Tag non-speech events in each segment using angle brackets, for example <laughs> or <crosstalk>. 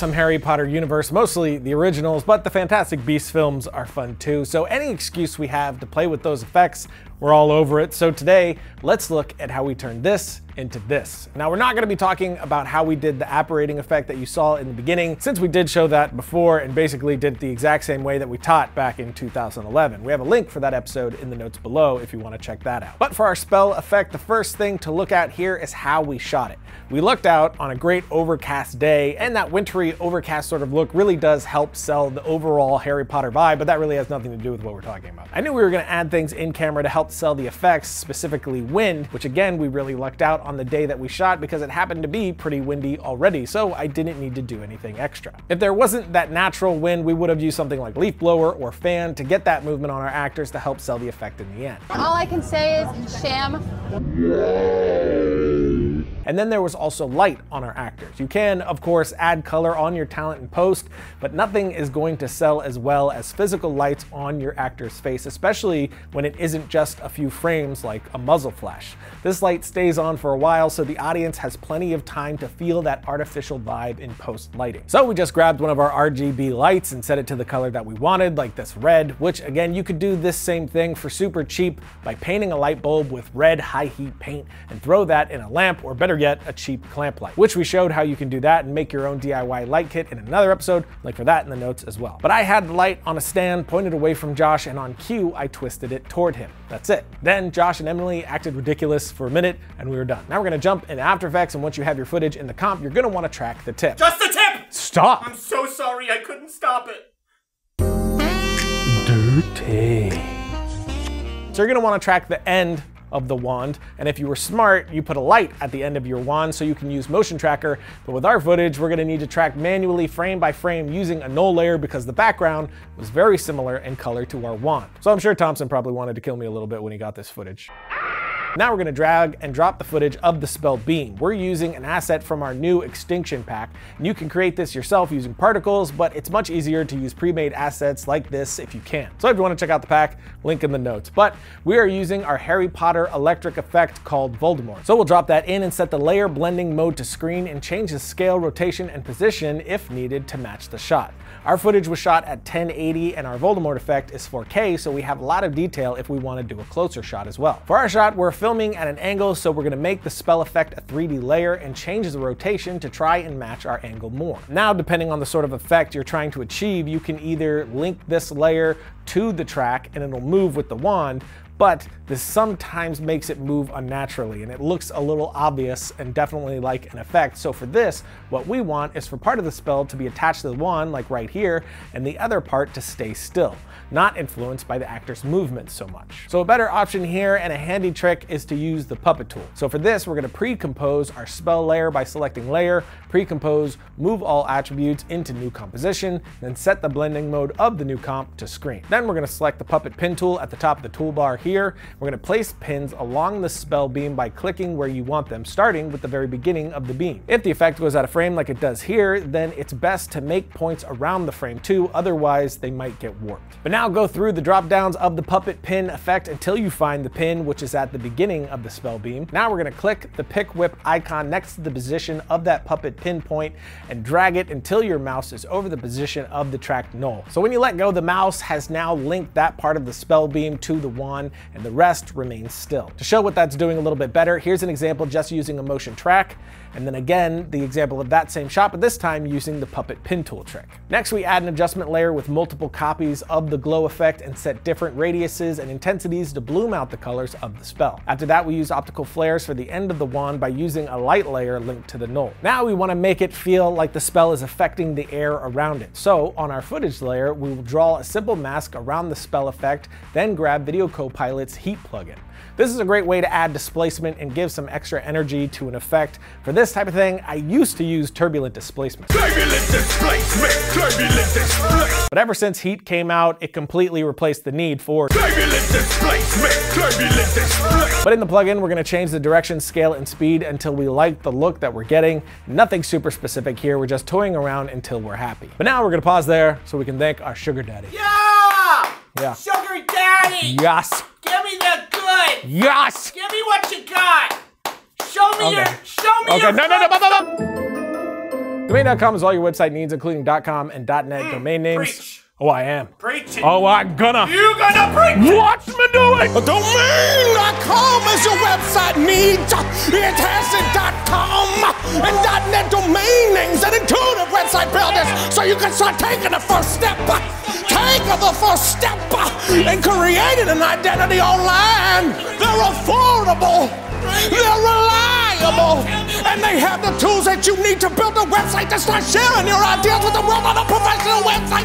me some Harry Potter universe, mostly the originals, but the Fantastic Beasts films are fun too. So any excuse we have to play with those effects, we're all over it. So today, let's look at how we turn this into this. Now we're not gonna be talking about how we did the apparating effect that you saw in the beginning, since we did show that before and basically did it the exact same way that we taught back in 2011. We have a link for that episode in the notes below if you wanna check that out. But for our spell effect, the first thing to look at here is how we shot it. We looked out on a great overcast day, and that wintry overcast sort of look really does help sell the overall Harry Potter vibe, but that really has nothing to do with what we're talking about. I knew we were gonna add things in camera to help sell the effects, specifically wind, which again, we really lucked out on the day that we shot because it happened to be pretty windy already, so I didn't need to do anything extra. If there wasn't that natural wind, we would have used something like leaf blower or fan to get that movement on our actors to help sell the effect in the end. All I can say is sham. And then there was also light on our actors. You can, of course, add color on your talent in post, but nothing is going to sell as well as physical lights on your actor's face, especially when it isn't just a few frames like a muzzle flash. This light stays on for a while, so the audience has plenty of time to feel that artificial vibe in post lighting. So we just grabbed one of our RGB lights and set it to the color that we wanted, like this red, which again, you could do this same thing for super cheap by painting a light bulb with red high heat paint and throw that in a lamp or better yet, a cheap clamp light, which we showed how you can do that and make your own DIY light kit in another episode, link for that in the notes as well. But I had the light on a stand pointed away from Josh and on cue, I twisted it toward him. That's it. Then Josh and Emily acted ridiculous for a minute and we were done. Now we're gonna jump into After Effects and once you have your footage in the comp, you're gonna wanna track the tip. Just the tip! Stop! I'm so sorry, I couldn't stop it. Dirty. So you're gonna wanna track the end of the wand. And if you were smart, you put a light at the end of your wand so you can use motion tracker. But with our footage, we're gonna need to track manually frame by frame using a null layer because the background was very similar in color to our wand. So I'm sure Thompson probably wanted to kill me a little bit when he got this footage. Now we're gonna drag and drop the footage of the spell beam. We're using an asset from our new extinction pack. And you can create this yourself using particles, but it's much easier to use pre-made assets like this if you can. So if you wanna check out the pack, link in the notes. But we are using our Harry Potter electric effect called Voldemort. So we'll drop that in and set the layer blending mode to screen and change the scale, rotation, and position if needed to match the shot. Our footage was shot at 1080 and our Voldemort effect is 4K, so we have a lot of detail if we wanna do a closer shot as well. For our shot, we're filming at an angle, so we're gonna make the spell effect a 3D layer and change the rotation to try and match our angle more. Now, depending on the sort of effect you're trying to achieve, you can either link this layer to the track and it'll move with the wand, but this sometimes makes it move unnaturally and it looks a little obvious and definitely like an effect. So for this, what we want is for part of the spell to be attached to the wand, like right here, and the other part to stay still, not influenced by the actor's movement so much. So a better option here and a handy trick is to use the puppet tool. So for this, we're gonna pre-compose our spell layer by selecting layer, pre-compose, move all attributes into new composition, then set the blending mode of the new comp to screen. Then we're gonna select the puppet pin tool at the top of the toolbar here here, we're gonna place pins along the spell beam by clicking where you want them, starting with the very beginning of the beam. If the effect goes out of frame like it does here, then it's best to make points around the frame too, otherwise they might get warped. But now go through the drop downs of the puppet pin effect until you find the pin, which is at the beginning of the spell beam. Now we're gonna click the pick whip icon next to the position of that puppet pin point and drag it until your mouse is over the position of the tracked null. So when you let go, the mouse has now linked that part of the spell beam to the wand and the rest remains still. To show what that's doing a little bit better, here's an example just using a motion track, and then again, the example of that same shot, but this time using the puppet pin tool trick. Next, we add an adjustment layer with multiple copies of the glow effect and set different radiuses and intensities to bloom out the colors of the spell. After that, we use optical flares for the end of the wand by using a light layer linked to the null. Now we want to make it feel like the spell is affecting the air around it. So on our footage layer, we will draw a simple mask around the spell effect, then grab Video Copilot's heat plugin. This is a great way to add displacement and give some extra energy to an effect. For this type of thing, I used to use turbulent displacement. Turbulent displacement, turbulent displacement. But ever since Heat came out, it completely replaced the need for turbulent displacement, turbulent displacement. But in the plugin, we're gonna change the direction, scale, and speed until we like the look that we're getting. Nothing super specific here, we're just toying around until we're happy. But now we're gonna pause there so we can thank our sugar daddy. Yeah! Yeah. Sugar daddy! Yes! Good! Yes! Give me what you got! Show me Okay. your, show me Okay, your no, no, no, no, no, no. Domain.com is all your website needs, including .com and .net mm, domain names. preach. Oh, I am. Preaching. Oh, I'm gonna. You gonna preach. Watch me do it. Domain.com is your website needs. It has it .com and .net domain names and intuitive website builders so you can start taking the first step. Take the first step in creating an identity online. They're affordable. They're reliable. And they have the tools that you need to build a website to start sharing your ideas with the world on a professional website.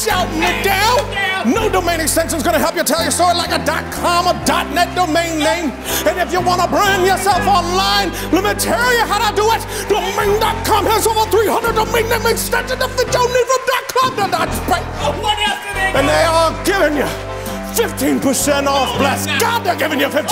Don't shout me down. No domain extension is going to help you tell your story like a .com or .net domain name. And if you want to brand yourself online, let me tell you how to do it. Domain.com has over 300 domain name extensions that fit your need from .com to .space. And they are giving you 15% off. Bless God, they're giving you 15%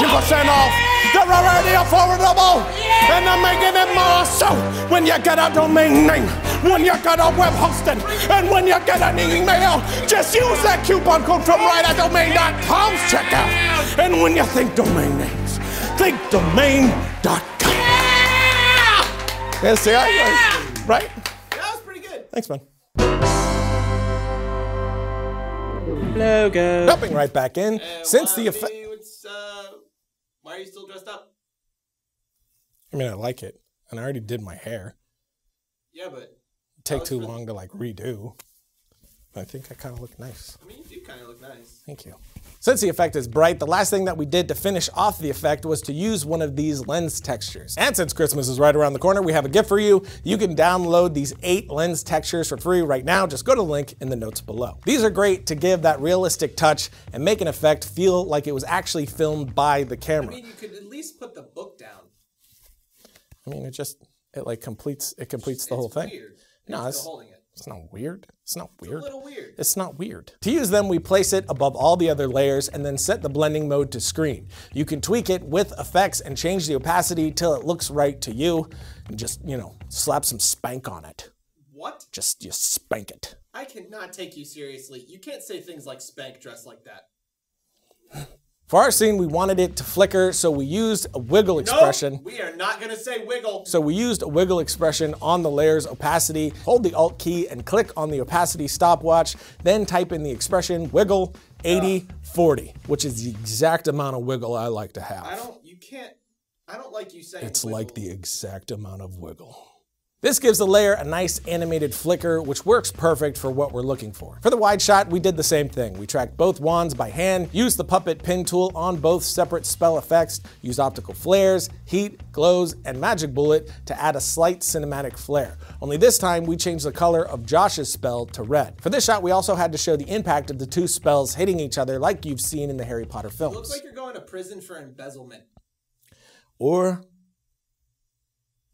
off. They're already affordable. And they're making it more so when you get a domain name, when you get a web hosting, and when you get an email. Just use that coupon code from right at domain.com's checkout. And when you think domain names, think domain.com. Yeah, see, I, I- right? That was pretty good. Thanks, man. Logo. Jumping right back in. Since the Why- effect. it's, uh, why are you still dressed up? I mean, I like it, and I already did my hair. Yeah, but Take too for- long to like redo. I think I kind of look nice. I mean, you do kind of look nice. Thank you. Since the effect is bright, the last thing that we did to finish off the effect was to use one of these lens textures. And since Christmas is right around the corner, we have a gift for you. You can download these eight lens textures for free right now. Just go to the link in the notes below. These are great to give that realistic touch and make an effect feel like it was actually filmed by the camera. I mean, you could at least put the book down. I mean, it just it like completes it completes the It's whole thing. No, it's, holding it. it's not weird. It's not weird. A little weird. It's not weird. To use them, we place it above all the other layers and then set the blending mode to screen. You can tweak it with effects and change the opacity till it looks right to you. And just, you know, slap some spank on it. What? Just, just spank it. I cannot take you seriously. You can't say things like spank dress like that. <laughs> For our scene, we wanted it to flicker, so we used a wiggle No, expression. we are not gonna say wiggle. So we used a wiggle expression on the layer's opacity. Hold the Alt key and click on the opacity stopwatch, then type in the expression wiggle 80 40, which is the exact amount of wiggle I like to have. I don't. You can't. I don't like you saying. It's wiggle. like the exact amount of wiggle. This gives the layer a nice animated flicker, which works perfect for what we're looking for. For the wide shot, we did the same thing. We tracked both wands by hand, used the puppet pin tool on both separate spell effects, used optical flares, heat, glows, and magic bullet to add a slight cinematic flare. Only this time, we changed the color of Josh's spell to red. For this shot, we also had to show the impact of the two spells hitting each other like you've seen in the Harry Potter films. Looks like you're going to prison for embezzlement. Or,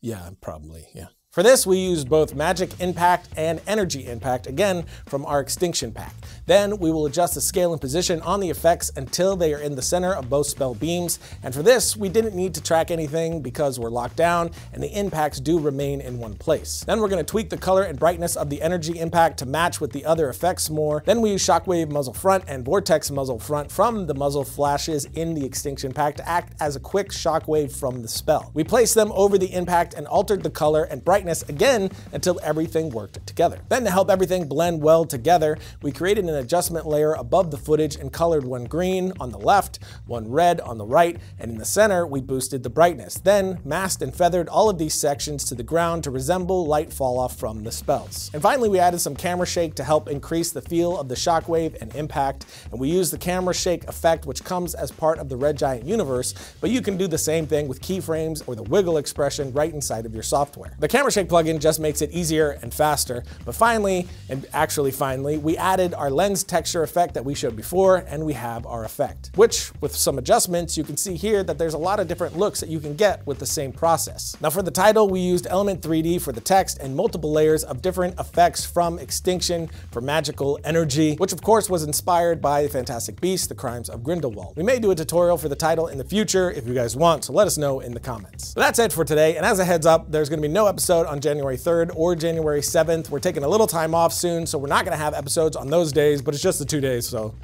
yeah, probably, yeah. For this, we used both Magic Impact and Energy Impact, again from our Extinction pack. Then we will adjust the scale and position on the effects until they are in the center of both spell beams. And for this, we didn't need to track anything because we're locked down and the impacts do remain in one place. Then we're going to tweak the color and brightness of the Energy Impact to match with the other effects more. Then we use Shockwave Muzzle Front and Vortex Muzzle Front from the muzzle flashes in the Extinction pack to act as a quick shockwave from the spell. We placed them over the impact and altered the color and brightness again until everything worked together. Then to help everything blend well together, we created an adjustment layer above the footage and colored one green on the left, one red on the right, and in the center we boosted the brightness. Then masked and feathered all of these sections to the ground to resemble light fall off from the spells. And finally we added some camera shake to help increase the feel of the shockwave and impact, and we used the camera shake effect which comes as part of the Red Giant universe, but you can do the same thing with keyframes or the wiggle expression right inside of your software. The camera shake plugin just makes it easier and faster, but finally, and actually finally, we added our lens texture effect that we showed before, and we have our effect. Which, with some adjustments, you can see here that there's a lot of different looks that you can get with the same process. Now for the title, we used Element 3D for the text and multiple layers of different effects from Extinction for magical energy, which of course was inspired by Fantastic Beasts, The Crimes of Grindelwald. We may do a tutorial for the title in the future if you guys want, so let us know in the comments. But that's it for today, and as a heads up, there's gonna be no episode on January 3rd or January 7th. We're taking a little time off soon, so we're not gonna have episodes on those days, but it's just the two days, so,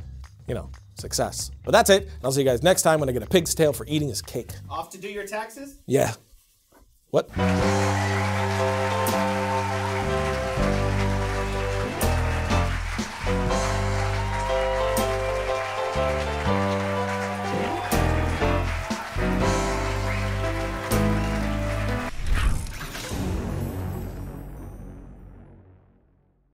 you know, success. But that's it, I'll see you guys next time when I get a pig's tail for eating his cake. Off to do your taxes? Yeah. What?